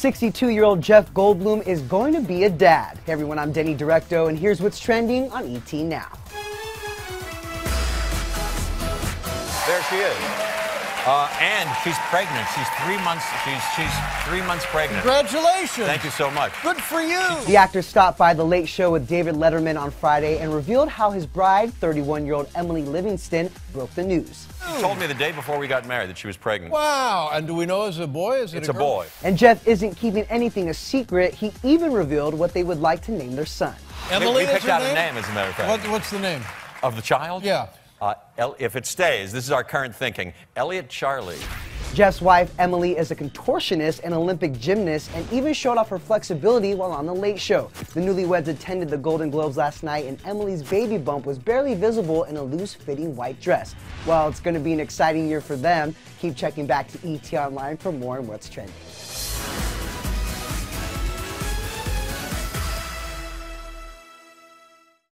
62-year-old Jeff Goldblum is going to be a dad. Hey everyone, I'm Denny Directo, and here's what's trending on ET Now. There she is. Uh, and she's pregnant. She's three months. She's she's three months pregnant. Congratulations. Thank you so much. Good for you. The actor stopped by The Late Show with David Letterman on Friday and revealed how his bride, 31-year-old Emilie Livingston, broke the news. She told me the day before we got married that she was pregnant. Wow. And do we know is it a boy? Is it It's a, a boy. And Jeff isn't keeping anything a secret. He even revealed what they would like to name their son. We- Emilie we is picked her out name? a name, as a matter of fact. What, what's the name? Of the child? Yeah. Uh, if it stays, this is our current thinking. Elliot Charlie. Jeff's wife, Emilie, is a contortionist and Olympic gymnast and even showed off her flexibility while on The Late Show. The newlyweds attended the Golden Globes last night, and Emilie's baby bump was barely visible in a loose fitting white dress. While it's going to be an exciting year for them, keep checking back to ET Online for more on what's trending.